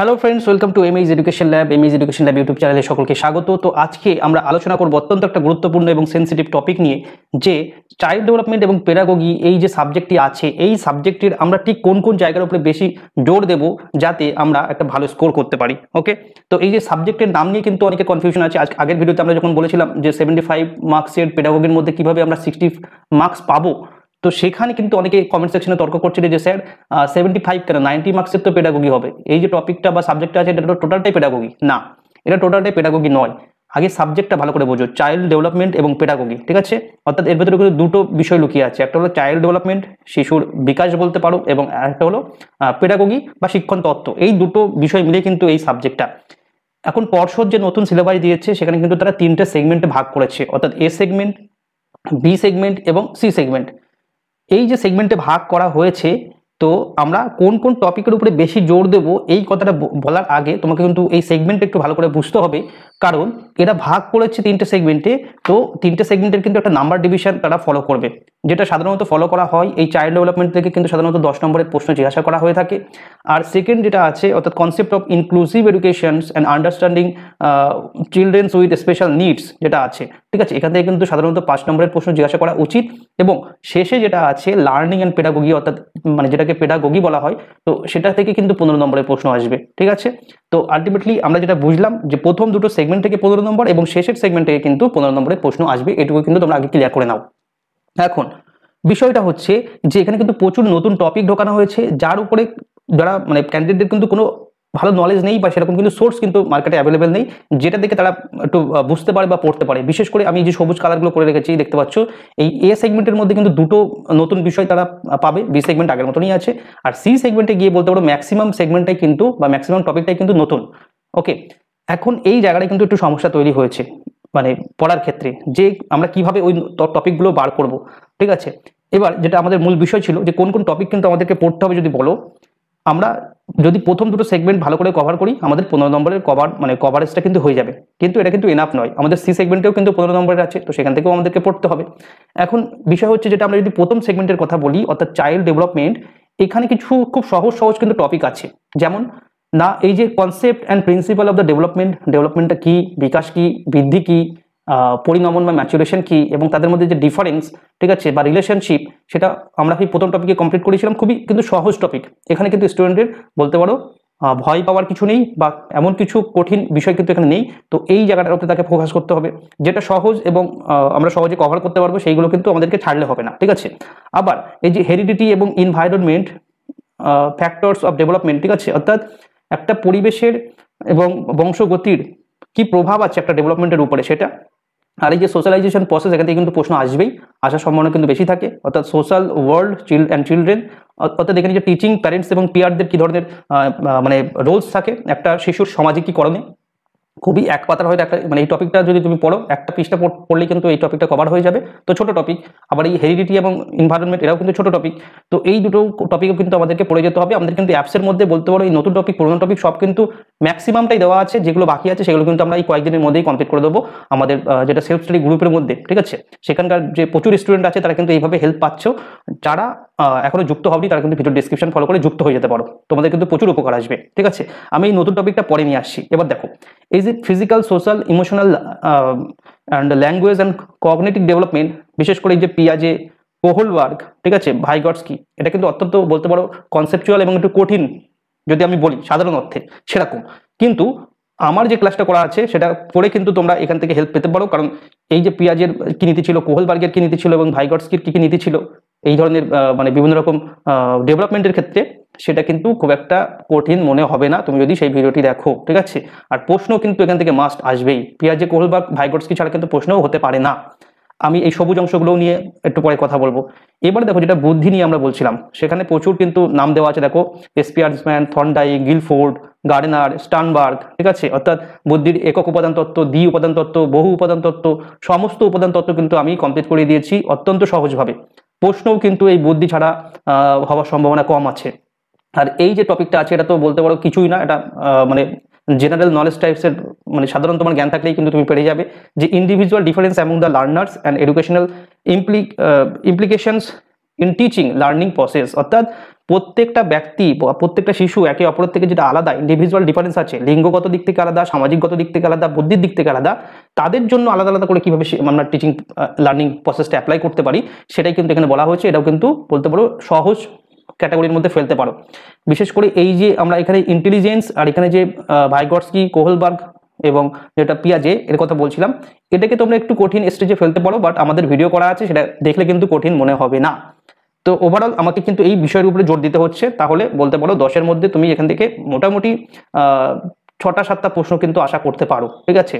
Hello friends welcome to এমএইজ education lab এমএইজ education lab YouTube চ্যানেলে সকলকে স্বাগত। তো আজকে আমরা আলোচনা করব অত্যন্ত একটা গুরুত্বপূর্ণ এবং সেন্সিটিভ টপিক নিয়ে, যে চাইল্ড ডেভেলপমেন্ট এবং পেরাগোগি এই যে সাবজেক্টটি আছে, এই সাবজেক্টের আমরা ঠিক কোন কোন জায়গার উপরে বেশি জোর দেব যাতে আমরা একটা ভালো স্কোর করতে পারি ওকে তো এই যে সাবজেক্টের নাম নিয়ে কিন্তু অনেকে কনফিউশন আছে। আজ আগের ভিডিওতে আমরা যখন বলেছিলাম যে সেভেন্টি ফাইভ মার্কসের পেডাগোগির মধ্যে কীভাবে আমরা সিক্সটি মার্কস পাবো তো সেখানে কিন্তু অনেকে কমেন্ট সেকশনে তর্ক করছিল যে, স্যার সেভেন্টি ফাইভ কেন? নাইনটি মার্কসের তো পেডাগোগি হবে। এই যে টপিকটা বা সাবজেক্টটা আছে, এটা টোটালটাই পেডাগোগি না, এটা টোটালটাই পেডাগোগি নয়। আগে সাবজেক্টটা ভালো করে বোঝো। চাইল্ড ডেভেলপমেন্ট এবং পেডাগোগি ঠিক আছে? অর্থাৎ এর ভেতরে কিন্তু দুটো বিষয় লুকিয়ে আছে। একটা হলো চাইল্ড ডেভেলপমেন্ট শিশুর বিকাশ বলতে পারো, এবং একটা হলো পেডাগোগি বা শিক্ষণ তত্ত্ব। এই দুটো বিষয় মিলে কিন্তু এই সাবজেক্টটা এখন পর্ষদ যে নতুন সিলেবাস দিয়েছে, সেখানে কিন্তু তারা তিনটে সেগমেন্টে ভাগ করেছে। অর্থাৎ এ সেগমেন্ট বি সেগমেন্ট এবং সি সেগমেন্ট এই যে সেগমেন্টে ভাগ করা হয়েছে, তো আমরা কোন কোন টপিকের উপরে বেশি জোর দেব, এই কথাটা বলার আগে তোমাকে কিন্তু এই সেগমেন্টে একটু ভালো করে বুঝতে হবে। কারণ এরা ভাগ করেছে তিনটে সেগমেন্টে তো তিনটে সেগমেন্টের কিন্তু একটা নাম্বার ডিভিশন তারা ফলো করবে। যেটা সাধারণত ফলো করা হয়, এই চাইল্ড ডেভেলপমেন্ট থেকে কিন্তু সাধারণত দশ নম্বরের প্রশ্ন জিজ্ঞাসা করা হয়ে থাকে। আর সেকেন্ড যেটা আছে, অর্থাৎ concept of inclusive educations and understanding childrens with special needs যেটা আছে ঠিক আছে? এখান থেকে কিন্তু সাধারণত পাঁচ নম্বরের প্রশ্ন জিজ্ঞাসা করা উচিত এবং শেষে যেটা আছে লার্নিং অ্যান্ড পেডাগোগি অর্থাৎ মানে যেটাকে পেডাগোগি বলা হয়, তো সেটা থেকে কিন্তু পনেরো নম্বরের প্রশ্ন আসবে, ঠিক আছে? তো আলটিমেটলি আমরা যেটা বুঝলাম যে প্রথম দুটো সেগমেন্ট থেকে পনেরো নম্বর এবং শেষের সেগমেন্ট থেকে কিন্তু পনেরো নম্বরের প্রশ্ন আসবে, এটুকু কিন্তু তোমরা আগে ক্লিয়ার করে নাও। এখন, বিষয়টা হচ্ছে যে এখানে কিন্তু প্রচুর নতুন টপিক ঢোকানো হয়েছে, যার উপরে যারা মানে ক্যান্ডিডেটদের কিন্তু কোনো ভালো নলেজ নেই বা সেরকম কিন্তু সোর্স কিন্তু মার্কেটে অ্যাভেলেবেল নেই, যেটা দেখে তারা একটু বুঝতে পারে বা পড়তে পারে। বিশেষ করে আমি যে সবুজ কালারগুলো করে রেখেছি, দেখতে পাচ্ছ, এই এ সেগমেন্টের মধ্যে কিন্তু দুটো নতুন বিষয় তারা পাবে। বি সেগমেন্ট আগের মতনই আছে। আর সি সেগমেন্টে গিয়ে বলতে পারো ম্যাক্সিমাম সেগমেন্টটাই কিন্তু, বা ম্যাক্সিমাম টপিকটাই কিন্তু নতুন। ওকে এখন এই জায়গাটায় কিন্তু একটু সমস্যা তৈরি হয়েছে মানে পড়ার ক্ষেত্রে। যে আমরা কীভাবে ওই টপিকগুলো বার করব। ঠিক আছে? এবার যেটা আমাদের মূল বিষয় ছিল যে কোন কোন টপিক কিন্তু আমাদেরকে পড়তে হবে যদি বলো, আমরা যদি প্রথম দুটো সেগমেন্ট ভালো করে কভার করি, আমাদের পনেরো নম্বরের কভার মানে কভারেজটা কিন্তু হয়ে যাবে। কিন্তু এটা কিন্তু এনাফ নয়। আমাদের সি সেগমেন্টেও কিন্তু পনেরো নম্বরের আছে, তো সেখান থেকেও আমাদেরকে পড়তে হবে। এখন বিষয় হচ্ছে যেটা আমরা যদি প্রথম সেগমেন্টের কথা বলি, অর্থাৎ চাইল্ড ডেভেলপমেন্ট এখানে কিছু খুব সহজ সহজ কিন্তু টপিক আছে। যেমন, না, এই যে concept and principle of the development ডেভেলপমেন্টটা কি, বিকাশ কি, বৃদ্ধি কি পরিণমন বা ম্যাচুরেশন কি এবং তাদের মধ্যে যে ডিফারেন্স ঠিক আছে, বা রিলেশনশিপ সেটা আমরা কি প্রথম টপিকে কমপ্লিট করেছিলাম। খুবই কিন্তু সহজ টপিক এখানে কিন্তু স্টুডেন্টের বলতে পারো ভয় পাওয়ার কিছু নেই বা এমন কিছু কঠিন বিষয় কিন্তু এখানে নেই। তো এই জায়গাটার উপরে তাকে ফোকাস করতে হবে। যেটা সহজ এবং আমরা সহজে কভার করতে পারব, সেইগুলো কিন্তু আমাদেরকে ছাড়লে হবে না, ঠিক আছে? আবার এই যে হেরিডিটি এবং ইনভায়রনমেন্ট ফ্যাক্টরস অফ ডেভেলপমেন্ট ঠিক আছে? অর্থাৎ একটা পরিবেশের এবং বংশগতির কি প্রভাব আছে একটা ডেভেলপমেন্টের উপরে সেটা? আর এই যে সোশ্যালাইজেশন প্রসেস এখান থেকে কিন্তু প্রশ্ন আসবেই। আসার সম্ভাবনা কিন্তু বেশি থাকে। অর্থাৎ social world chill and children অর্থাৎ এখানে যে টিচিং প্যারেন্টস এবং পিয়ারদের কী ধরনের মানে রোলস থাকে, একটা শিশুর সমাজে কী করণে? খুবই এক পাতার হয়তো একটা মানে এই টপিকটা যদি তুমি পড়ো, একটা পৃষ্ঠা পড়লে কিন্তু এই টপিকটা কভার হয়ে যাবে। তো ছোট টপিক আবার এই হেরিডিটি এবং ইনভায়রনমেন্ট এরাও কিন্তু ছোট টপিক তো এই দুটো টপিকও কিন্তু আমাদেরকে পড়ে যেতে হবে। আমাদের কিন্তু অ্যাপসের মধ্যে বলতে পারো এই নতুন টপিক পুরোনো টপিক সব কিন্তু ম্যাক্সিমামটাই দেওয়া আছে। যেগুলো বাকি আছে, সেগুলো কিন্তু আমরা এই কয়েকদিনের মধ্যেই কমপ্লিট করে দেবো। আমাদের যেটা সেলফ স্টাডি গ্রুপের মধ্যে, ঠিক আছে? সেখানকার যে প্রচুর স্টুডেন্ট আছে, তারা কিন্তু এইভাবে হেল্প পাচ্ছ। যারা এখনও যুক্ত হবনি তারা কিন্তু ভিডিও ডিসক্রিপশন ফলো করে যুক্ত হয়ে যেতে পারো। তোমাদের কিন্তু প্রচুর উপকার আসবে, ঠিক আছে? আমি এই নতুন টপিকটা পরে নিয়ে আসছি। এবার দেখো, এই যে physical social emotional and language and cognitive development বিশেষ করে যে পিয়াজে কোহলবার্গ ঠিক আছে ভাইগটস কি এটা কিন্তু অত্যন্ত বলতে পারো কনসেপচুয়াল এবং একটু কঠিন, যদি আমি বলি, সাধারণ অর্থে, সেরকম। কিন্তু আমার যে ক্লাসটা করা আছে, সেটা পড়ে কিন্তু তোমরা এখান থেকে হেল্প পেতে পারো, কারণ এই যে পিয়াজের কি নীতি ছিল, কোহলবার্গের কি নীতি ছিল এবং ভাইগটসকির কি কি নীতি ছিল এই ধরনের মানে বিভিন্ন রকম ডেভেলপমেন্টের ক্ষেত্রে সেটা কিন্তু খুব একটা কঠিন মনে হবে না। তুমি যদি সেই ভিডিওটি দেখো, ঠিক আছে? আর প্রশ্ন কিন্তু এখান থেকে মাস্ট আসবেই। পিয়াজে কোহল কোহলবার্গ ভাইগটসকি ছাড়া কিন্তু প্রশ্নও হতে পারে না। আমি এই সবুজ অংশগুলো নিয়ে একটু পরে কথা বলব। এবার দেখো যেটা বুদ্ধি নিয়ে আমরা বলছিলাম, সেখানে প্রচুর কিন্তু নাম দেওয়া আছে। দেখো এসপিয়ার্সম্যান থন্ডাই গিলফোর্ড গার্ডেনার স্টানবার্গ ঠিক আছে? অর্থাৎ বুদ্ধির একক উপাদান তত্ত্ব, দ্বি উপাদান তত্ত্ব, বহু উপাদান তত্ত্ব, সমস্ত উপাদান তত্ত্ব কিন্তু আমি কমপ্লিট করে দিয়েছি অত্যন্ত সহজভাবে। প্রশ্নও কিন্তু এই বুদ্ধি ছাড়া হওয়ার সম্ভাবনা কম আছে। আর এই যে টপিকটা আছে, এটা তো বলতে পারো কিছুই না, এটা মানে জেনারেল নলেজ টাইপসের মানে সাধারণ তোমার জ্ঞান থাকলেই কিন্তু তুমি পেরে যাবে। যে individual difference among the learners and educational impli implications in teaching learning process অর্থাৎ প্রত্যেকটা ব্যক্তি বা প্রত্যেকটা শিশু একে অপরের থেকে যেটা আলাদা ইন্ডিভিজুয়াল ডিফারেন্স আছে, লিঙ্গগত দিক থেকে আলাদা, সামাজিকগত দিক থেকে আলাদা, বুদ্ধির দিক থেকে আলাদা, তাদের জন্য আলাদা আলাদা করে কীভাবে আমরা টিচিং লার্নিং প্রসেসটা অ্যাপ্লাই করতে পারি, সেটাই কিন্তু এখানে বলা হয়েছে, এটাও কিন্তু বলতে পারো সহজ ক্যাটাগরির মধ্যে ফেলতে পারো। বিশেষ করে এই যে আমরা এখানে ইন্টেলিজেন্স আর এখানে যে ভাইগটসকি কোহলবার্গ এবং যেটা পিয়াজে, এর কথা বলছিলাম, এটাকে তোমরা একটু কঠিন স্টেজে ফেলতে পারো বাট আমাদের ভিডিও করা আছে, সেটা দেখলে কিন্তু কঠিন মনে হবে না। তো ওভারঅল আমাকে কিন্তু এই বিষয়ের উপরে জোর দিতে হচ্ছে। তাহলে বলতে পারো দশের মধ্যে তুমি এখান থেকে মোটামুটি ছটা, সাতটা প্রশ্ন কিন্তু আশা করতে পারো, ঠিক আছে?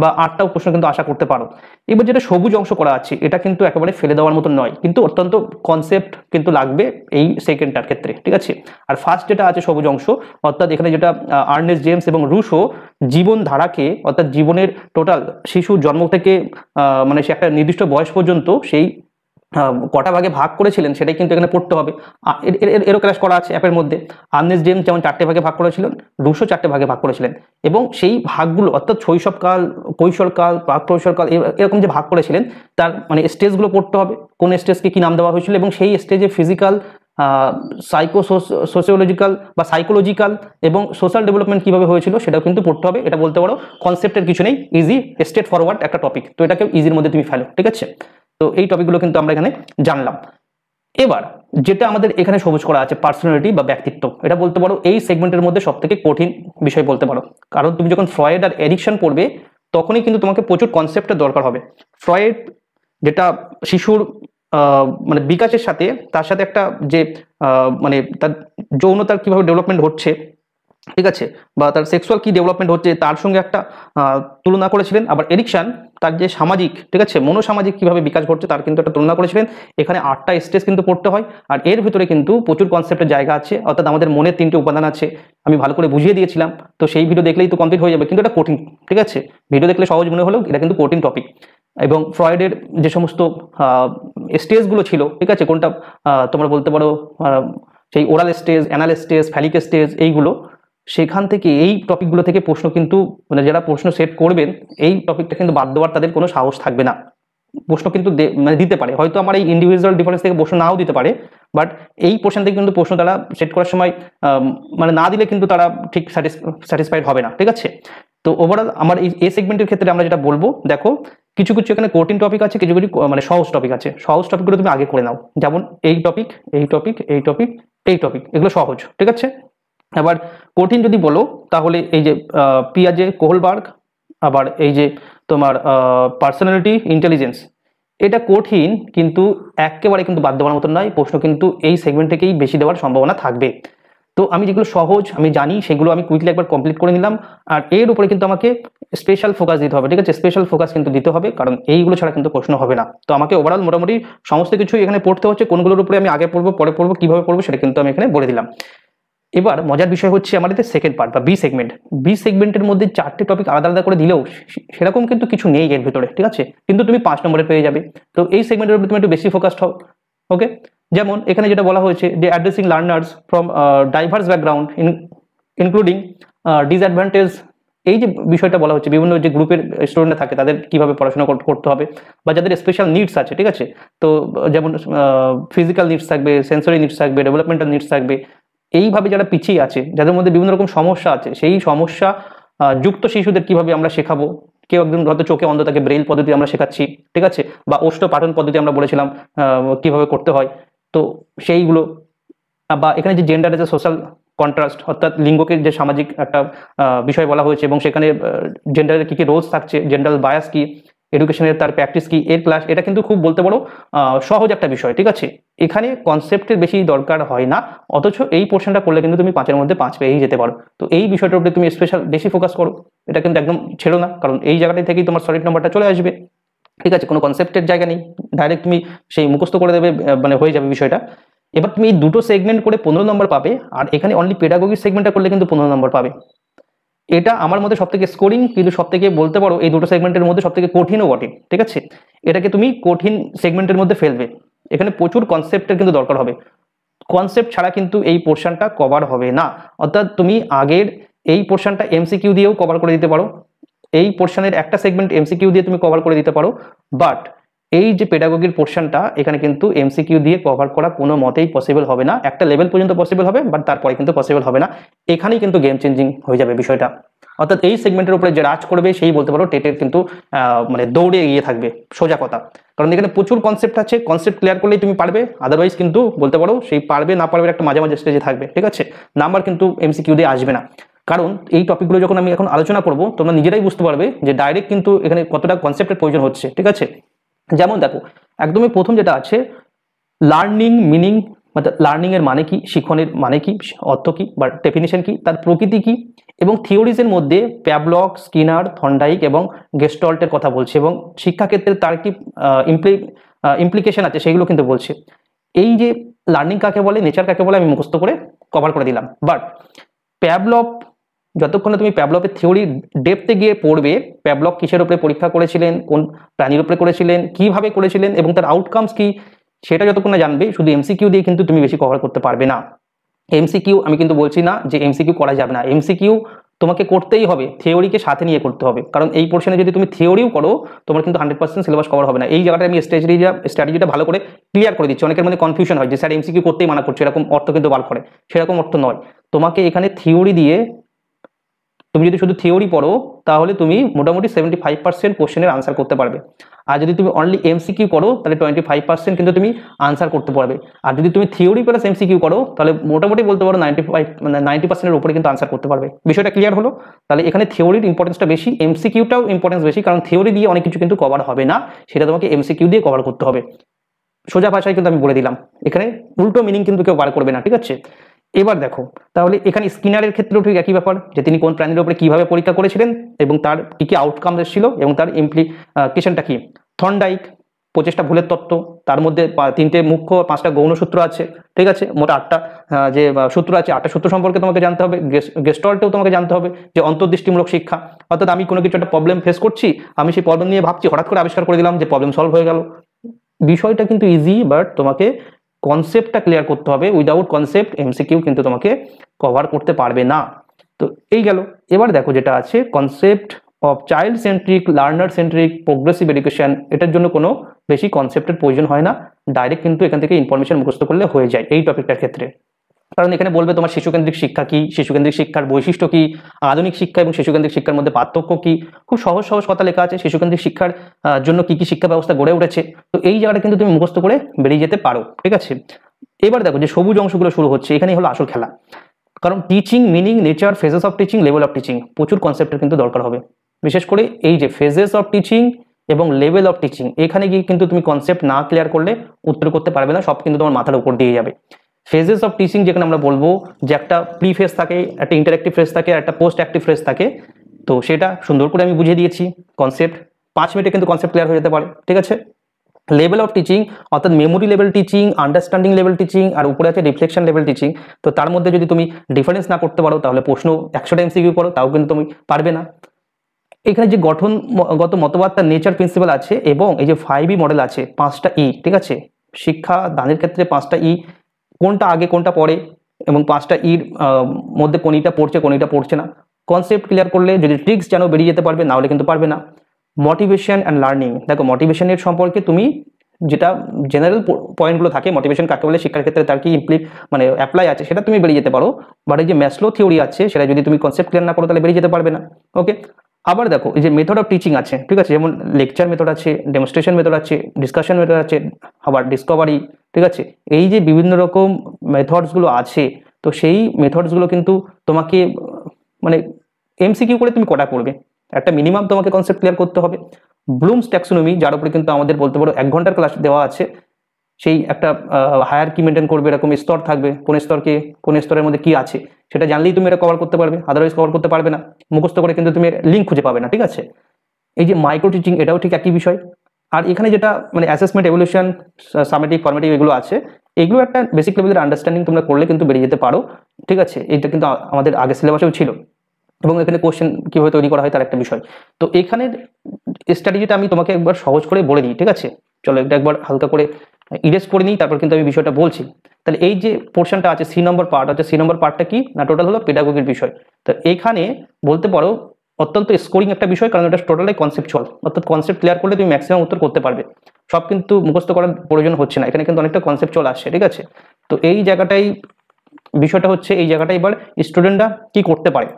বা আটটাও প্রশ্ন কিন্তু আশা করতে পারো। এবার যেটা সবুজ অংশ করা আছে, এটা কিন্তু একেবারে ফেলে দেওয়ার মতো নয়, কিন্তু অত্যন্ত কনসেপ্ট কিন্তু লাগবে এই সেকেন্ডটার ক্ষেত্রে, ঠিক আছে? আর ফার্স্ট যেটা আছে সবুজ অংশ, অর্থাৎ এখানে যেটা আর্নেস জেমস এবং রুশো জীবন ধারাকে অর্থাৎ জীবনের টোটাল শিশু জন্ম থেকে মানে সে একটা নির্দিষ্ট বয়স পর্যন্ত সেই কটা ভাগে ভাগ করেছিলেন সেটাই কিন্তু এখানে পড়তে হবে। এরও ক্লাস করা আছে অ্যাপের মধ্যে। আর্নেস জেমস যেমন চারটে ভাগে ভাগ করেছিলেন রুশো চারটে ভাগে ভাগ করেছিলেন। এবং সেই ভাগগুলো অর্থাৎ শৈশবকাল, কৈশোরকাল প্রাক কৈশোরকাল এরকম যে ভাগ করেছিলেন, তার মানে স্টেজগুলো পড়তে হবে, কোন স্টেজকে কি নাম দেওয়া হয়েছিল এবং সেই স্টেজে ফিজিক্যাল সাইকো সোসিওলজিক্যাল বা সাইকোলজিক্যাল এবং সোশ্যাল ডেভেলপমেন্ট কীভাবে হয়েছিল সেটাও কিন্তু পড়তে হবে। এটা বলতে পারো কনসেপ্টের কিছু নেই ইজি স্টেট ফরওয়ার্ড একটা টপিক তো এটাকে ইজির মধ্যে তুমি ফেলো, ঠিক আছে? তো এই টপিকগুলো কিন্তু আমরা এখানে জানলাম। এবার যেটা আমাদের এখানে সবুজ করা আছে পার্সোনালিটি বা ব্যক্তিত্ব, এটা বলতে পারো এই সেগমেন্টের মধ্যে সব থেকে কঠিন বিষয় বলতে পারো। কারণ তুমি যখন ফ্রয়েড আর এডিকশন পড়বে, তখনই কিন্তু তোমাকে প্রচুর কনসেপ্টের দরকার হবে। ফ্রয়েড যেটা শিশুর মানে বিকাশের সাথে, তার সাথে একটা যে মানে তার যৌনতার কীভাবে ডেভেলপমেন্ট হচ্ছে ঠিক আছে? বা তার সেক্সুয়াল কি ডেভেলপমেন্ট হচ্ছে, তার সঙ্গে একটা তুলনা করেছিলেন। আবার এডিকশান তার যে সামাজিক, ঠিক আছে? মনোসামাজিক কীভাবে বিকাশ ঘটছে, তার কিন্তু একটা তুলনা করেছিলেন। এখানে আটটা স্টেজ কিন্তু পড়তে হয়। আর এর ভিতরে কিন্তু প্রচুর কনসেপ্টের জায়গা আছে। অর্থাৎ আমাদের মনের তিনটে উপাদান আছে। আমি ভালো করে বুঝিয়ে দিয়েছিলাম। তো সেই ভিডিও দেখলেই তো কমপ্লিট হয়ে যাবে। কিন্তু এটা কঠিন, ঠিক আছে? ভিডিও দেখলে সহজ মনে হলেও এটা কিন্তু কঠিন টপিক এবং ফ্রয়েডের যে সমস্ত স্টেজগুলো ছিল, ঠিক আছে? কোনটা তোমরা বলতে পারো সেই oral stage anal stage phallic stage এইগুলো সেখান থেকে এই টপিকগুলো থেকে প্রশ্ন কিন্তু মানে যারা প্রশ্ন সেট করবেন, এই টপিকটা কিন্তু বাদ দেওয়ার তাদের কোনো সাহস থাকবে না। প্রশ্ন কিন্তু মানে দিতে পারে। হয়তো আমার এই ইন্ডিভিজুয়াল ডিফারেন্স থেকে প্রশ্ন নাও দিতে পারে বাট এই পোর্শন থেকে কিন্তু প্রশ্ন তারা সেট করার সময় মানে না দিলে কিন্তু তারা ঠিক স্যাটিসফাইড হবে না। ঠিক আছে? তো ওভারঅল আমার এই এ সেগমেন্টের ক্ষেত্রে আমরা যেটা বলব, দেখো, কিছু কিছু এখানে কঠিন টপিক আছে, কিছু কিছু মানে সহজ টপিক আছে। সহজ টপিকগুলো তুমি আগে করে নাও। যেমন এই টপিক এই টপিক এই টপিক এই টপিক এগুলো সহজ। ঠিক আছে? এবার কঠিন যদি বলো, তাহলে এই যে পিয়াজে কোহলবার্গ, আবার এই যে তোমার পার্সোনালিটি ইন্টেলিজেন্স এটা কঠিন কিন্তু একেবারে কিন্তু বাদ দেওয়ার মতন নয়। প্রশ্ন কিন্তু এই সেগমেন্ট থেকেই বেশি দেওয়ার সম্ভাবনা থাকবে। তো আমি যেগুলো সহজ, আমি জানি, সেগুলো আমি কুইকলি একবার কমপ্লিট করে নিলাম। আর এর উপরে কিন্তু আমাকে স্পেশাল ফোকাস দিতে হবে, ঠিক আছে? স্পেশাল ফোকাস কিন্তু দিতে হবে, কারণ এইগুলো ছাড়া কিন্তু প্রশ্ন হবে না। তো আমাকে ওভারঅল মোটামুটি সমস্ত কিছুই এখানে পড়তে হচ্ছে, কোনগুলোর উপরে আমি আগে পড়ব, পরে পড়ব, কীভাবে পড়ব সেটা কিন্তু আমি এখানে বলে দিলাম। এবার মজার বিষয় হচ্ছে আমাদের সেকেন্ড পার্ট বা বি সেগমেন্ট বি সেগমেন্টের মধ্যে চারটে টপিক আলাদা আলাদা করে দিলেও সেরকম কিন্তু কিছু নেই এর ভিতরে, ঠিক আছে? কিন্তু তুমি পাঁচ নম্বরে পেয়ে যাবে। তো এই সেগমেন্টের উপরে তুমি একটু বেশি ফোকাসড হও ওকে যেমন এখানে যেটা বলা হয়েছে যে addressing learners from diverse background including disadvantage এই যে বিষয়টা বলা হচ্ছে, বিভিন্ন যে গ্রুপের স্টুডেন্টরা থাকে, তাদের কীভাবে পড়াশোনা করতে হবে বা যাদের স্পেশাল নিডস আছে, ঠিক আছে? তো যেমন ফিজিক্যাল নিডস থাকবে সেন্সরি নিডস থাকবে ডেভেলপমেন্টাল নিডস থাকবে এইভাবে যারা পিছিয়ে আছে, যাদের মধ্যে বিভিন্ন রকম সমস্যা আছে, সেই সমস্যা যুক্ত শিশুদের কীভাবে আমরা শেখাবো? কেউ একদম হয়তো চোখে অন্ধ তাকে ব্রেল পদ্ধতি আমরা শেখাচ্ছি, ঠিক আছে? বা ওষ্ঠ পাঠন পদ্ধতি আমরা বলেছিলাম কীভাবে করতে হয়। তো সেইগুলো বা এখানে যে জেন্ডার আছে সোশ্যাল কন্ট্রাস্ট অর্থাৎ লিঙ্গকে যে সামাজিক একটা বিষয় বলা হয়েছে এবং সেখানে জেন্ডারের কী কী রোলস থাকছে জেন্ডার বায়াস কি এডুকেশনের তার প্র্যাকটিস কি, এর ক্লাস এটা কিন্তু খুব বলতে পারো সহজ একটা বিষয়, ঠিক আছে? এখানে কনসেপ্টের বেশি দরকার হয় না, অথচ এই পোর্শনটা করলে কিন্তু তুমি পাঁচের মধ্যে পাঁচ পেয়েই যেতে পারো। তো এই বিষয়টার উপরে তুমি স্পেশাল বেশি ফোকাস করো, এটা কিন্তু একদম ছেড়ো না, কারণ এই জায়গাটা থেকেই তোমার সলিড নাম্বারটা চলে আসবে। ঠিক আছে? কোনো কনসেপ্টের জায়গা নেই ডাইরেক্ট তুমি সেই মুখস্থ করে দেবে মানে হয়ে যাবে বিষয়টা। এবার তুমি এই দুটো সেগমেন্ট করে পনেরো নম্বর পাবে, আর এখানে অনলি পেডাগোগিক সেগমেন্টটা করলে কিন্তু পনেরো নম্বর পাবে। এটা আমার মধ্যে সব থেকে স্কোরিং কিন্তু সব থেকে বলতে পারো এই দুটো সেগমেন্টের মধ্যে সব থেকে কঠিনও বটে, ঠিক আছে? এটাকে তুমি কঠিন সেগমেন্টের মধ্যে ফেলবে। এখানে প্রচুর কনসেপ্টের কিন্তু দরকার হবে। কনসেপ্ট ছাড়া কিন্তু এই পোর্শনটা কভার হবে না। অর্থাৎ তুমি আগের এই পোর্শনটা এমসিকিউ দিয়েও কভার করে দিতে পারো। এই পোর্শনের একটা সেগমেন্ট এমসিকিউ দিয়ে তুমি কভার করে দিতে পারো। বাট এই যে পেডাগোগির পোর্শনটা এখানে কিন্তু এমসিকিউ দিয়ে কভার করা কোনো মতেই পসিবল হবে না। একটা লেভেল পর্যন্ত পসিবল হবে বাট তারপরে কিন্তু পসিবল হবে না। এখানেই কিন্তু গেম চেঞ্জিং হয়ে যাবে বিষয়টা। অর্থাৎ এই সেগমেন্টের উপরে যে রাজ করবে, সেই বলতে পারো টেটের কিন্তু মানে দৌড়ে এগিয়ে থাকবে, সোজা কথা। কারণ এখানে প্রচুর কনসেপ্ট আছে কনসেপ্ট ক্লিয়ার করলেই তুমি পারবে। আদারওয়াইজ কিন্তু বলতে পারো সেই পারবে, না পারবে একটা মাঝে মাঝে স্টেজে থাকবে, ঠিক আছে? নাম্বার কিন্তু এমসিকিউ দিয়ে আসবে না। কারণ এই টপিকগুলো যখন আমি এখন আলোচনা করব, তোমরা নিজেরাই বুঝতে পারবে যে ডাইরেক্ট কিন্তু এখানে কতটা কনসেপ্টের প্রয়োজন হচ্ছে, ঠিক আছে? যেমন দেখো, একদমই প্রথম যেটা আছে লার্নিং মিনিং মানে লার্নিং এর মানে কি, শিক্ষণের মানে কি, অর্থ কি, বা ডেফিনিশন কি, তার প্রকৃতি কি, এবং থিওরিজের মধ্যে প্যাবলক স্কিনার থন্ডাইক এবং গেস্টল্টের কথা বলছে, এবং শিক্ষাক্ষেত্রে তার কি ইমপ্লিকেশন আছে, সেগুলো কিন্তু বলছে। এই যে লার্নিং কাকে বলে নেচার কাকে বলে, আমি মুখস্থ করে কভার করে দিলাম। বাট প্যাবলপ যতক্ষণে তুমি প্যাবলপের থিওরি ডেপতে গিয়ে পড়বে প্যাবলক কিসের উপরে পরীক্ষা করেছিলেন, কোন প্রাণীর উপরে করেছিলেন, কীভাবে করেছিলেন এবং তার আউটকামস কি, সেটা যতক্ষণ না জানবে, শুধু এমসিকিউ দিয়ে কিন্তু তুমি বেশি কভার করতে পারবে না। এমসিকিউ আমি কিন্তু বলছি না যে এমসিকিউ করা যাবে না। এমসিকিউ তোমাকে করতেই হবে থিওরিকে সাথে নিয়ে করতে হবে। কারণ এই পোর্শনে যদি তুমি থিওরিও করো, তোমার কিন্তু হান্ড্রেড পার্সেন্ট সিলেবাস কভার হবে না। এই জায়গাটা আমি স্ট্র্যাটেজিটা স্ট্র্যাটেজিটা ভালো করে ক্লিয়ার করে দিচ্ছি। অনেকের মধ্যে কনফিউশন হয় যে, স্যার এমসিকিউ করতেই মানা করছে। এরকম অর্থ কিন্তু বার করে। সেরকম অর্থ নয়। তোমাকে এখানে থিওরি দিয়ে তুমি যদি শুধু থিওরি পড়ো, তাহলে তুমি মোটামুটি সেভেন্টি ফাইভ পার্সেন্ট কোশ্চেনের আনসার করতে পারবে। আর যদি তুমি অনলি এমসিকিউ করো, তাহলে টোয়েন্টি ফাইভ পার্সেন্ট কিন্তু তুমি আনসার করতে পারবে। আর যদি তুমি থিওরি প্লাস এমসিকিউ করো, তাহলে মোটামুটি বলতে পারো নাইনটি ফাইভ মানে নাইনটি পার্সেন্টের উপরে কিন্তু আনসার করতে পারবে। বিষয়টা ক্লিয়ার হলো? তাহলে এখানে থিওরির ইম্পর্টেন্সটা বেশি এমসিকিউটাও ইম্পর্টেন্স বেশি, কারণ থিওরি দিয়ে অনেক কিছু কিন্তু কভার হবে না। সেটা তোমাকে এমসিকিউ দিয়ে কভার করতে হবে। সোজা ভাষায় কিন্তু আমি বলে দিলাম। এখানে উল্টো মিনিং কিন্তু কেউ বার করবে না, ঠিক আছে? এবার দেখো, তাহলে এখানে স্কিনারের ক্ষেত্রেও ঠিক একই ব্যাপার যে তিনি কোন প্রাণীর উপরে কীভাবে পরীক্ষা করেছিলেন এবং তার কি কি আউটকাম এসেছিল এবং তার ইমপ্লিকেশনটা কি? থন্ডাইক পঁচিশটা ভুলের তত্ত্ব, তার মধ্যে তিনটে মুখ্য পাঁচটা গৌণ সূত্র আছে, ঠিক আছে? মোট আটটা যে সূত্র আছে, আটটা সূত্র সম্পর্কে তোমাকে জানতে হবে গেস্টলটেও তোমাকে জানতে হবে যে অন্তর্দৃষ্টিমূলক শিক্ষা, অর্থাৎ আমি কোনো কিছু একটা প্রবলেম ফেস করছি, আমি সেই প্রবলেম নিয়ে ভাবছি, হঠাৎ করে আবিষ্কার করে দিলাম যে প্রবলেম সলভ হয়ে গেল। বিষয়টা কিন্তু ইজি বাট তোমাকে কনসেপ্টটা ক্লিয়ার করতে হবে উইদাউট কনসেপ্ট এমসিকিউ কিন্তু তোমাকে কভার করতে পারবে না। তো এই গেল। এবার দেখো যেটা আছে concept of child centric learner centric progressive education এটার জন্য কোনো বেশি কনসেপ্টের প্রয়োজন হয় না। ডাইরেক্ট কিন্তু এখান থেকে ইনফরমেশন মুখস্থ করলে হয়ে যায় এই টপিকটার ক্ষেত্রে। কারণ এখানে বলবে তোমার শিশুকেন্দ্রিক শিক্ষা কি? শিশুকেন্দ্রিক শিক্ষার বৈশিষ্ট্য কি? আধুনিক শিক্ষা এবং শিশুকেন্দ্রিক শিক্ষার মধ্যে পার্থক্য কি? খুব সহজ সহজ কথা লেখা আছে, শিশুকেন্দ্রিক শিক্ষার জন্য কি কি শিক্ষা ব্যবস্থা গড়ে উঠেছে। তো এই জায়গাটা কিন্তু তুমি মুখস্থ করে বেরিয়ে যেতে পারো, ঠিক আছে? এবার দেখো যে সবুজ অংশগুলো শুরু হচ্ছে, এখানেই হলো আসল খেলা। কারণ teaching meaning nature phases of teaching level of teaching প্রচুর কনসেপ্টের কিন্তু দরকার হবে। বিশেষ করে এই যে ফেজেস অফ টিচিং এবং লেভেল অফ টিচিং এখানে গিয়ে কিন্তু তুমি কনসেপ্ট না ক্লিয়ার করলে উত্তর করতে পারবে না, সব কিন্তু তোমার মাথার উপর দিয়ে যাবে। ফেজেস অফ টিচিং যেখানে আমরা বলব যে একটা প্রি ফেজ থাকে, একটা ইন্টারেক্টিভ ফেজ থাকে একটা পোস্ট অ্যাক্টিভ ফেজ থাকে। তো সেটা সুন্দর করে আমি বুঝিয়ে দিয়েছি কনসেপ্ট পাঁচ মিনিটে কিন্তু কনসেপ্ট ক্লিয়ার হয়ে যেতে পারে, ঠিক আছে? লেভেল অফ টিচিং অর্থাৎ memory level teaching understanding level teaching আর উপরে আছে রিফ্লেকশন লেভেল টিচিং তো তার মধ্যে যদি তুমি ডিফারেন্স না করতে পারো, তাহলে প্রশ্ন একশো টাইম সিকিউ করো, তাও কিন্তু তুমি পারবে না। এখানে যে গঠনগত মতবাদ তার নেচার প্রিন্সিপাল আছে, এবং এই যে ফাইভ ই মডেল আছে, পাঁচটা ই ঠিক আছে? শিক্ষা দানের ক্ষেত্রে পাঁচটা ই কোনটা আগে, কোনটা পরে, এবং পাঁচটা ইর মধ্যে কোনটা পড়ছে কোনটা পড়ছে না। কনসেপ্ট ক্লিয়ার করলে যদি ট্রিক্স যেন বেরিয়ে যেতে পারবে না হলে কিন্তু পারবে না। মোটিভেশন অ্যান্ড লার্নিং দেখো মোটিভেশনের সম্পর্কে তুমি যেটা জেনারেল পয়েন্টগুলো থাকে মোটিভেশন কাকে বলে, শিক্ষার ক্ষেত্রে তার কি ইমপ্লি মানে অ্যাপ্লাই আছে, সেটা তুমি বেরিয়ে যেতে পারো। বাট এই যে ম্যাসলো থিওরি আছে, সেটা যদি তুমি কনসেপ্ট ক্লিয়ার না করো, তাহলে বেরিয়ে যেতে পারবে না। ওকে আবার দেখো, এই যে মেথড অফ টিচিং আছে, ঠিক আছে? যেমন লেকচার মেথড আছে ডেমনস্ট্রেশন মেথড আছে ডিসকাশন মেথড আছে, আবার ডিসকভারি ঠিক আছে? এই যে বিভিন্ন রকম মেথডসগুলো আছে, তো সেই মেথডসগুলো কিন্তু তোমাকে মানে এমসিকিউ করে তুমি কটা করবে? একটা মিনিমাম তোমাকে কনসেপ্ট ক্লিয়ার করতে হবে। ব্লুমস ট্যাক্সোনমি যার উপরে কিন্তু আমাদের বলতে পারো এক ঘণ্টার ক্লাস দেওয়া আছে সেই একটা হায়ার কি মেনটেন করবে, এরকম স্তর থাকবে, কোন স্তরকে, কোন স্তরের মধ্যে কি আছে, সেটা জানলেই তুমি এটা কভার করতে পারবে আদারওয়াইজ কভার করতে পারবে না। মুখস্থ করে কিন্তু তুমি লিঙ্ক খুঁজে পাবে না, ঠিক আছে? এই যে মাইক্রো টিচিং এটাও ঠিক একই বিষয়। আর এখানে যেটা মানে অ্যাসেসমেন্ট এভলিউশন সামেটিক ফর্মেটিভ এগুলো আছে, এগুলো একটা বেসিক লেভেলের আন্ডারস্ট্যান্ডিং তোমরা করলে কিন্তু বেরিয়ে যেতে পারো, ঠিক আছে? এটা কিন্তু আমাদের আগে সিলেবাসেও ছিল। এবং এখানে কোশ্চেন কীভাবে তৈরি করা হয় তার একটা বিষয়। তো এখানের স্ট্র্যাটেজিটা আমি তোমাকে একবার সহজ করে বলে দিই, ঠিক আছে? চলো এটা একবার হালকা করে ইরেজ করে নিই, তারপর কিন্তু আমি বিষয়টা বলছি। তাহলে এই যে পোর্শনটা আছে সি নম্বর পার্ট আছে সি নম্বর পার্টটা কি? না টোটাল হলো পেডাগোগির বিষয়। তো এখানে বলতে পারো, অত্যন্ত স্কোরিং একটা বিষয়, কারণ এটা টোটালি কনসেপচুয়াল অর্থাৎ কনসেপ্ট ক্লিয়ার করলে তুমি ম্যাক্সিমাম উত্তর করতে পারবে। সব কিন্তু মুখস্থ করার প্রয়োজন হচ্ছে না। এখানে কিন্তু অনেকটা কনসেপচুয়াল আসছে, ঠিক আছে? তো এই জায়গাটাই, বিষয়টা হচ্ছে এই জায়গাটা এবার স্টুডেন্টরা কি করতে পারে?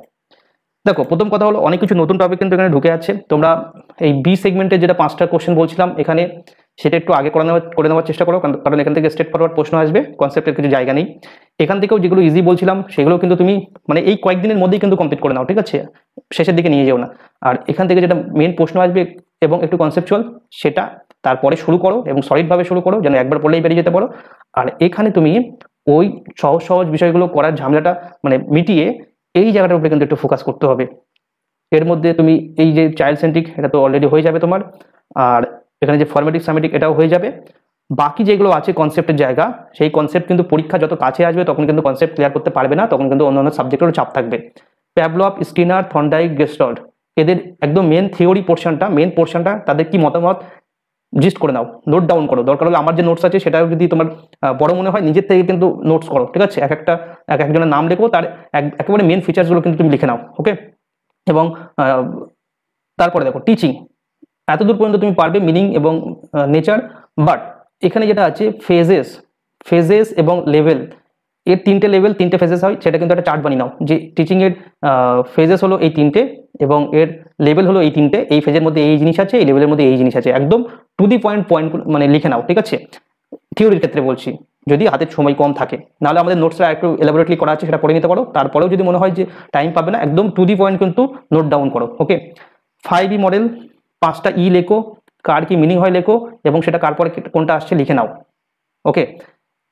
দেখো, প্রথম কথা হলো, অনেক কিছু নতুন টপিক কিন্তু এখানে ঢুকে আছে তোমরা এই বি সেগমেন্টের যেটা পাঁচটা কোশ্চেন বলছিলাম, এখানে সেটা একটু আগে করে নেওয়ার করে নেওয়ার চেষ্টা করো, কারণ- এখান থেকে স্টেট ফরওয়ার্ড প্রশ্ন আসবে কনসেপ্টের কিছু জায়গা নেই। এখান থেকেও যেগুলো ইজি বলছিলাম, সেগুলো কিন্তু তুমি মানে এই কয়েকদিনের মধ্যেই কিন্তু কমপ্লিট করে নাও, ঠিক আছে? শেষের দিকে নিয়ে যেও না। আর এখান থেকে যেটা মেন প্রশ্ন আসবে এবং একটু কনসেপচুয়াল সেটা তারপরে শুরু করো এবং সলিডভাবে শুরু করো, যেন একবার পড়লেই বেরিয়ে যেতে পারো। আর এখানে তুমি ওই সহজ সহজ বিষয়গুলো করার ঝামেলাটা মানে মিটিয়ে এই জায়গাটার উপরে কিন্তু একটু ফোকাস করতে হবে। এর মধ্যে তুমি এই যে চাইল্ড সেন্ট্রিক এটা তো অলরেডি হয়ে যাবে তোমার। আর এখানে যে ফর্মেটিক সামেটিক এটাও হয়ে যাবে। বাকি যেগুলো আছে কনসেপ্টের জায়গা, সেই কনসেপ্ট কিন্তু পরীক্ষা যত কাছে আসবে, তখন কিন্তু কনসেপ্ট ক্লিয়ার করতে পারবে না, তখন কিন্তু অন্যান্য সাবজেক্টেরও চাপ থাকবে। প্যাবলপ স্টিনার থন্ডাইক গেস্টল্ড এদের একদম মেন থিওরি পোর্শনটা মেন পোর্শনটা তাদের কি মতামত? জিস্ট করে নাও নোট ডাউন করো। দরকার হলে আমার যে নোটস আছে সেটা যদি তোমার বড় মনে হয়, নিজের থেকে কিন্তু নোটস করো, ঠিক আছে? এক একটা, এক একজনের নাম লেখো, তার এক- একেবারে মেন ফিচার্সগুলো কিন্তু তুমি লিখে নাও ওকে এবং তারপরে দেখো টিচিং এতদূর পর্যন্ত তুমি পারবে মিনিং এবং নেচার বাট এখানে যেটা আছে ফেজেস ফেজেস এবং লেভেল এর তিনটে লেভেল তিনটে ফেজেস হয়, সেটা কিন্তু একটা চার্ট বানিয়ে নাও। যে টিচিংয়ের ফেজেস হলো এই তিনটে এবং এর লেভেল হলো এই তিনটে। এই ফেজের মধ্যে এই জিনিস আছে, এই লেভেলের মধ্যে এই জিনিস আছে। একদম টু দি পয়েন্ট পয়েন্ট মানে লিখে নাও, ঠিক আছে? থিওরির ক্ষেত্রে বলছি, যদি হাতের সময় কম থাকে। নাহলে আমাদের নোটসটা একটু এলাবোরেটলি করা আছে, সেটা পড়ে নিতে পারো। তারপরেও যদি মনে হয় যে টাইম পাবে না, একদম টু দি পয়েন্ট কিন্তু নোট ডাউন করো ওকে ফাইভ ই মডেল পাঁচটা ই লেখো, কার কি মিনিং হয় লেখো, এবং সেটা কার পরে কোনটা আসছে লিখে নাও। ওকে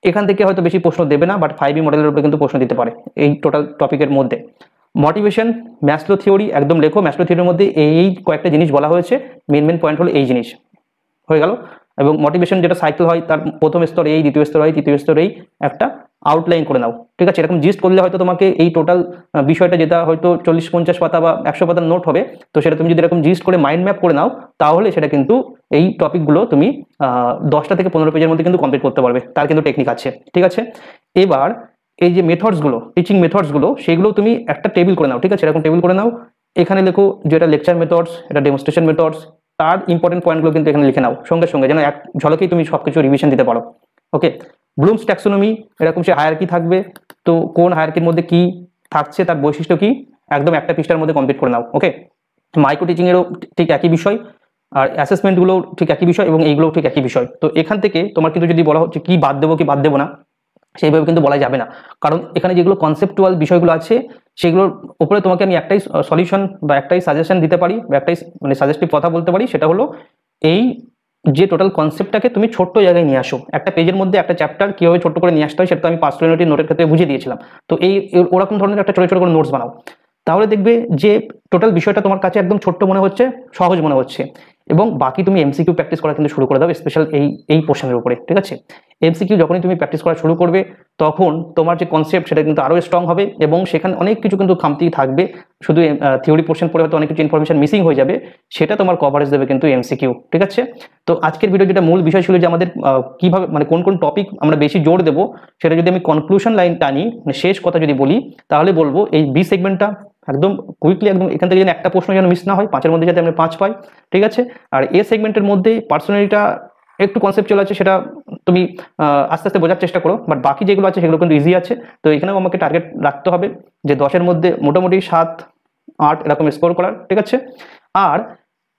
এখান থেকে হয়তো বেশি প্রশ্ন দেবে না বাট ফাইভ ই মডেলের উপরে কিন্তু প্রশ্ন দিতে পারে, এই টোটাল টপিকের মধ্যে। মোটিভেশন ম্যাসলো থিওরি একদম লেখো ম্যাসলো থিওরির মধ্যে এই কয়েকটা জিনিস বলা হয়েছে মেন মেন পয়েন্ট হলো এই জিনিস। হয়ে গেল? এবং মোটিভেশন যেটা সাইকেল হয়, তার প্রথম স্তর এই, দ্বিতীয় স্তর হয় তৃতীয় স্তর এই একটা আউটলাইন করে নাও। ঠিক আছে? এরকম জিস্ট করলে হয়তো তোমাকে এই টোটাল বিষয়টা যেটা হয়তো চল্লিশ পঞ্চাশ পাতা বা একশো পাতার নোট হবে, তো সেটা তুমি যদি এরকম জিস্ট করে মাইন্ড ম্যাপ করে নাও, তাহলে সেটা কিন্তু এই টপিকগুলো তুমি দশটা থেকে পনেরো পেজের মধ্যে কিন্তু কমপ্লিট করতে পারবে। তার কিন্তু টেকনিক আছে। ঠিক আছে? এবার এই যে মেথডসগুলো টিচিং মেথডসগুলো সেগুলো তুমি একটা টেবিল করে নাও। ঠিক আছে? এরকম টেবিল করে নাও। এখানে লেখো যেটা লেকচার মেথডস এটা ডেমনস্ট্রেশন মেথডস তার ইম্পর্টেন্ট পয়েন্টগুলো কিন্তু এখানে লিখে নাও। সঙ্গে সঙ্গে যেন এক ঝলকেই তুমি সব কিছু রিভিশন দিতে পারো। ওকে ব্লুমস ট্যাক্সোনমি এরকম সে হায়ারকি থাকবে। তো কোন হায়ারকির মধ্যে কি থাকছে, তার বৈশিষ্ট্য কি? একদম একটা পৃষ্ঠার মধ্যে কমপ্লিট করে নাও। ওকে মাইক্রো টিচিংয়েরও ঠিক একই বিষয়। আর অ্যাসেসমেন্টগুলোও ঠিক একই বিষয় এবং এইগুলোও ঠিক একই বিষয়। তো এখান থেকে তোমার কিন্তু যদি বলা হচ্ছে কি বাদ দেবো, কি বাদ দেবো না সেইভাবে কিন্তু বলা যাবে না। কারণ এখানে যেগুলো কনসেপ্টুয়াল বিষয়গুলো আছে, সেগুলোর উপরে তোমাকে আমি একটাই সলিউশন বা একটাই সাজেশন দিতে পারি বা একটাই মানে সাজেস্টিভ কথা বলতে পারি, সেটা হলো এই যে টোটাল কনসেপ্টটাকে তুমি ছোট্ট জায়গায় নিয়ে আসো। একটা পেজের মধ্যে একটা চ্যাপ্টার কীভাবে ছোট্ট করে নিয়ে আসতে হয়, সেটা তো আমি পাঁচশো ইউনিটের নোটের ক্ষেত্রে বুঝিয়ে দিয়েছিলাম। তো এই ওরকম ধরনের একটা ছোটো ছোটো করে নোটস বানাও। তাহলে দেখবে যে টোটাল বিষয়টা তোমার কাছে একদম ছোট্ট মনে হচ্ছে, সহজ মনে হচ্ছে। এবং বাকি তুমি এমসিকিউ প্র্যাকটিস করা কিন্তু শুরু করে দাও স্পেশাল এই এই পোর্শনের উপরে, ঠিক আছে? এমসিকিউ যখনই তুমি প্র্যাকটিস করা শুরু করবে, তখন তোমার যে কনসেপ্ট সেটা কিন্তু আরও স্ট্রং হবে এবং সেখানে অনেক কিছু কিন্তু খামতি থাকবে। শুধু থিওরি পোর্শন পড়ে হয়তো অনেক কিছু ইনফরমেশন মিসিং হয়ে যাবে, সেটা তোমার কভারেজ দেবে কিন্তু এমসিকিউ ঠিক আছে? তো আজকের ভিডিও যেটা মূল বিষয় ছিল যে আমাদের কীভাবে মানে কোন কোন টপিক আমরা বেশি জোর দেবো, সেটা যদি আমি কনক্লুশন লাইন টানি মানে শেষ কথা যদি বলি, তাহলে বলব এই বি সেগমেন্টটা একদম কুইকলি একদম এখান থেকে যেন একটা প্রশ্ন যেন মিস না হয়, পাঁচের মধ্যে যাতে আমরা পাঁচ পাই, ঠিক আছে? আর এ সেগমেন্টের মধ্যে পার্সোনালিটা একটু কনসেপ্টুয়াল আছে সেটা তুমি আস্তে আস্তে বোঝার চেষ্টা করো। বাট বাকি যেগুলো আছে, সেগুলো কিন্তু ইজি আছে। তো এখানেও আমাকে টার্গেট রাখতে হবে যে দশের মধ্যে মোটামুটি সাত, আট এরকম স্কোর করার, ঠিক আছে? আর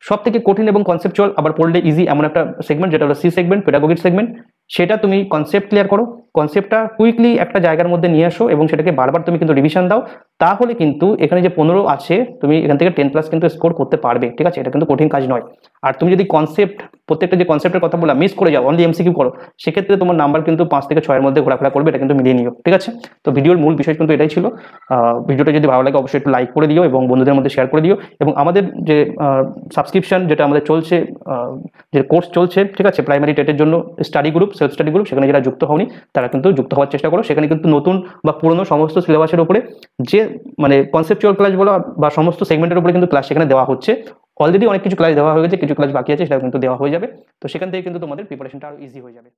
সব থেকে কঠিন এবং কনসেপচুয়াল আবার পড়লে ইজি এমন একটা সেগমেন্ট যেটা হলো সি সেগমেন্ট পেডাগোগিক সেগমেন্ট সেটা তুমি কনসেপ্ট ক্লিয়ার করো। কনসেপ্টটা কুইকলি একটা জায়গার মধ্যে নিয়ে আসো এবং সেটাকে বারবার তুমি কিন্তু রিভিশন দাও, তাহলে কিন্তু এখানে যে পনেরো আছে, তুমি এখান থেকে টেন প্লাস কিন্তু স্কোর করতে পারবে, ঠিক আছে? এটা কিন্তু কঠিন কাজ নয়। আর তুমি যদি কনসেপ্ট প্রত্যেকটা যে কনসেপ্টের কথা বললাম মিস করে যাও অনলি এমসিকিউ করো, সেক্ষেত্রে তোমার নাম্বার কিন্তু পাঁচ থেকে ছয়ের মধ্যে ঘোরাফেরা করবে, এটা কিন্তু মিলিয়ে নিও, ঠিক আছে? তো ভিডিওর মূল বিষয় কিন্তু এটাই ছিল। ভিডিওটা যদি ভালো লাগে, অবশ্যই একটু লাইক করে দিও এবং বন্ধুদের মধ্যে শেয়ার করে দিও এবং আমাদের যে সাবস্ক্রিপশন যেটা আমাদের চলছে যে কোর্স চলছে, ঠিক আছে? প্রাইমারি টেটের জন্য study group self study group সেখানে যারা যুক্ত হওনি তারা কিন্তু যুক্ত হওয়ার চেষ্টা করো। সেখানে কিন্তু নতুন বা পুরনো সমস্ত সিলেবাসের উপরে যে মানে কনসেপচুয়াল ক্লাস বলো বা সমস্ত সেগমেন্টের উপরে কিন্তু ক্লাস সেখানে দেওয়া হচ্ছে। অলরেডি অনেক কিছু ক্লাস দেওয়া হয়ে গেছে, কিছু ক্লাস বাকি আছে সেটা কিন্তু দেওয়া হয়ে যাবে। তো সেখান থেকে কিন্তু তোমাদের প্রিপারেশনটা আরও ইজি হয়ে যাবে।